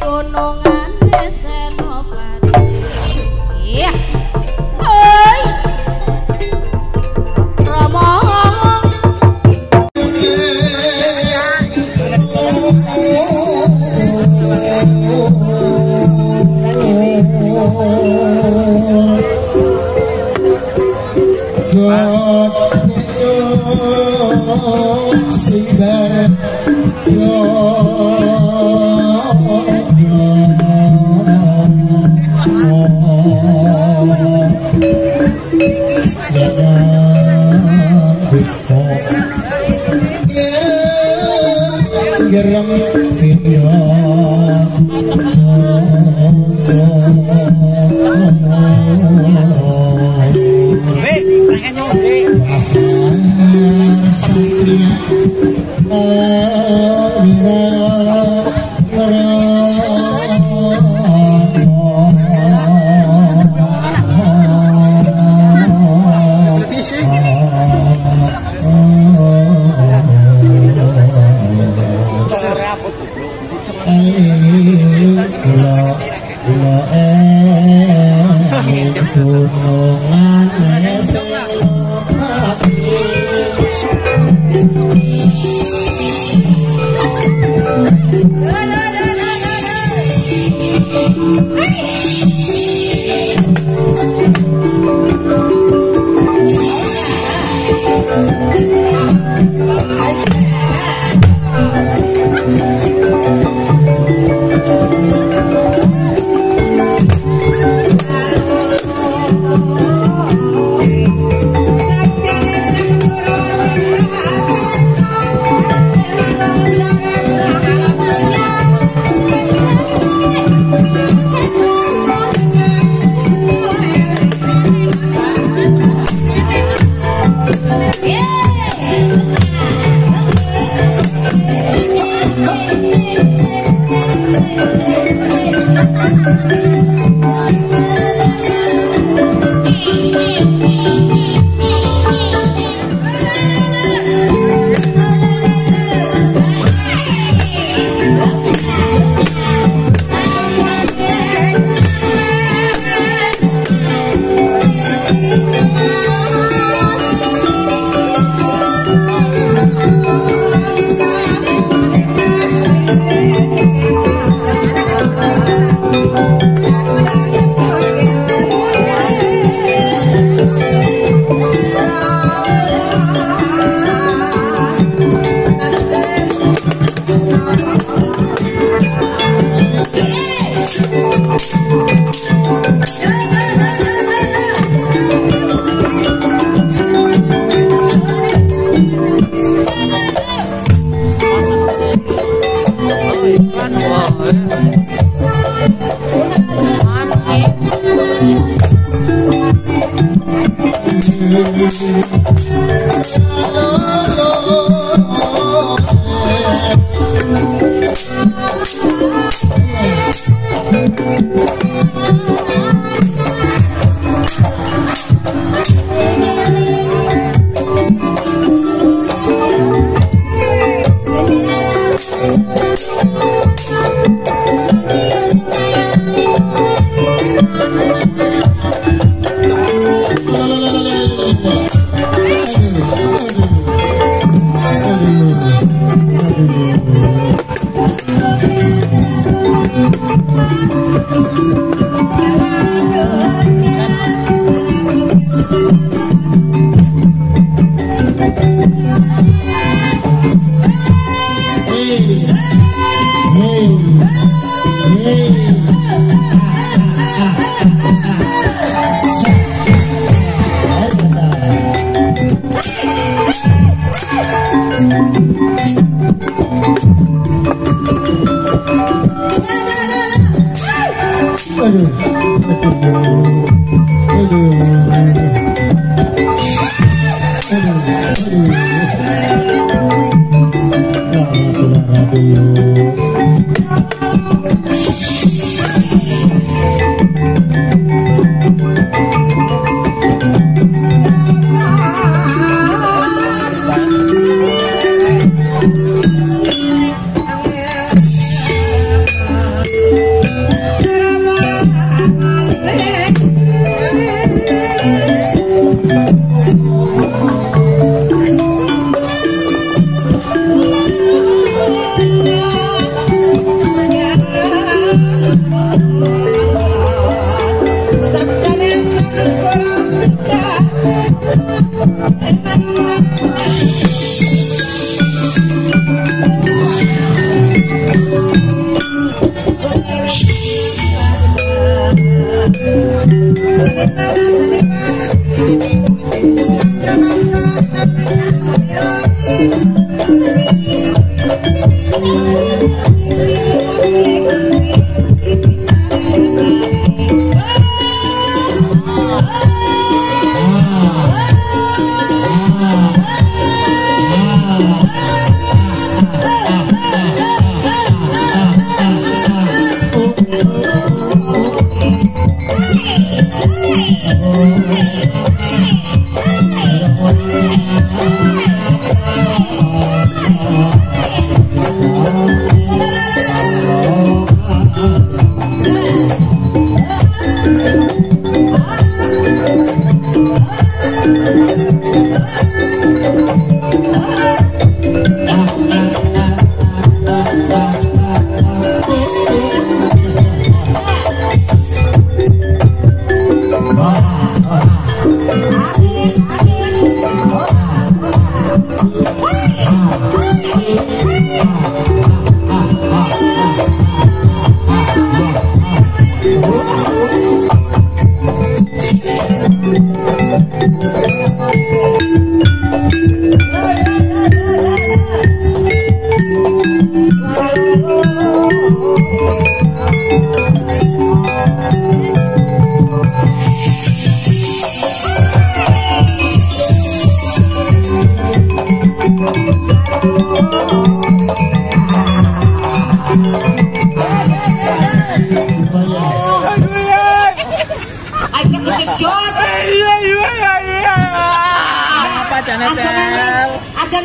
tunungan senopati iya wis Rama Sing that, your gerang Oh you.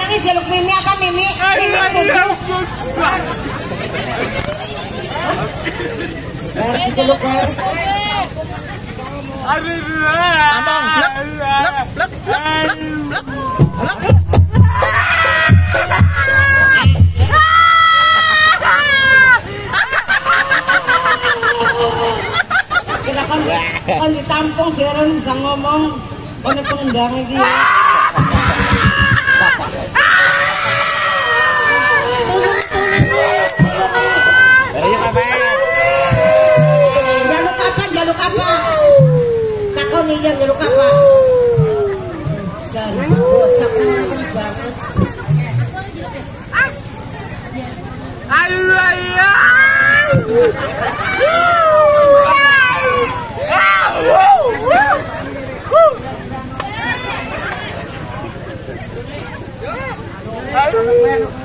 nangis jaluk Mimi apa Mimi? Kan, ditampung, kira bisa ngomong. Kan pengundang ini. Yang jaluk apa? Dan bocah. Ayo ayo. Apa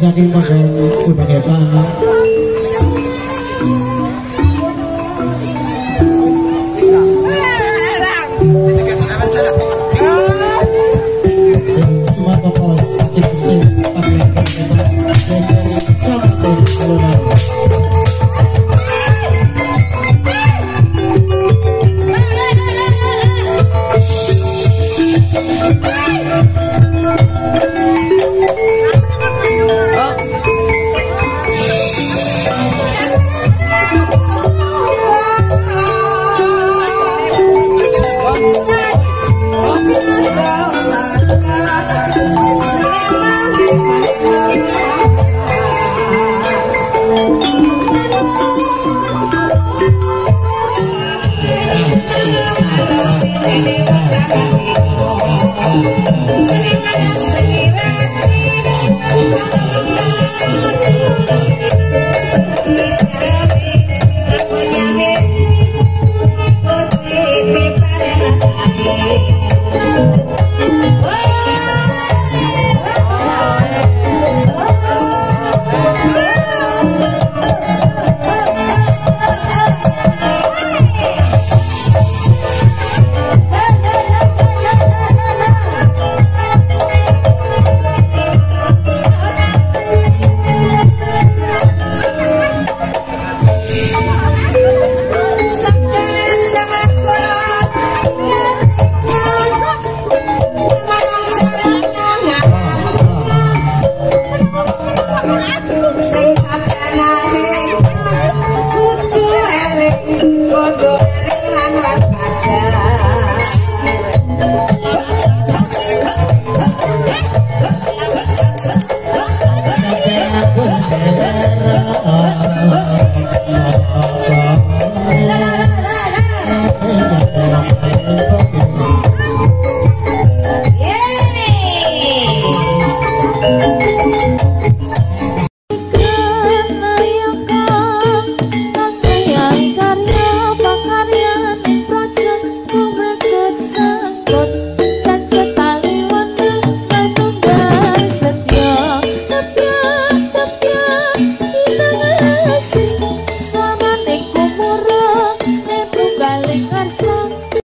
saking sebagai